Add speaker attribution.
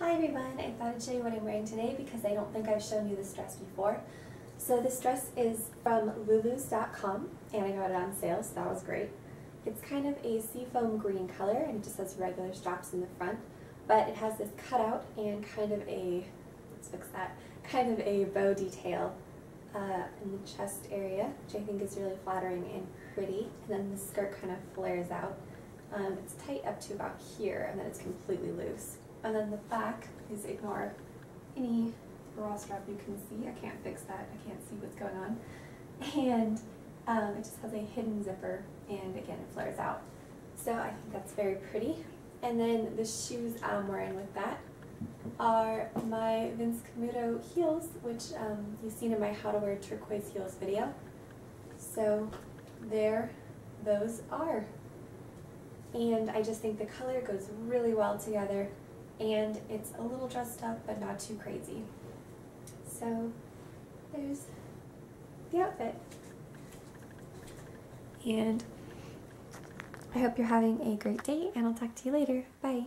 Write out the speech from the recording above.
Speaker 1: Hi everyone, I thought I'd show you what I'm wearing today because I don't think I've shown you this dress before. So this dress is from lulus.com and I got it on sale so that was great. It's kind of a seafoam green color and it just has regular straps in the front but it has this cutout and kind of a, let's fix that, kind of a bow detail uh, in the chest area which I think is really flattering and pretty and then the skirt kind of flares out. Um, it's tight up to about here and then it's completely loose. And then the back, please ignore any bra strap you can see. I can't fix that. I can't see what's going on. And um, it just has a hidden zipper and again it flares out. So I think that's very pretty. And then the shoes I'm wearing with that are my Vince Camuto heels, which um, you've seen in my how to wear turquoise heels video. So there those are. And I just think the color goes really well together and it's a little dressed up but not too crazy. So there's the outfit. And I hope you're having a great day and I'll talk to you later. Bye.